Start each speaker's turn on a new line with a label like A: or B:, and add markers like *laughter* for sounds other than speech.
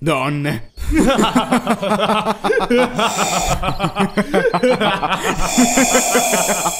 A: Donne. *laughs*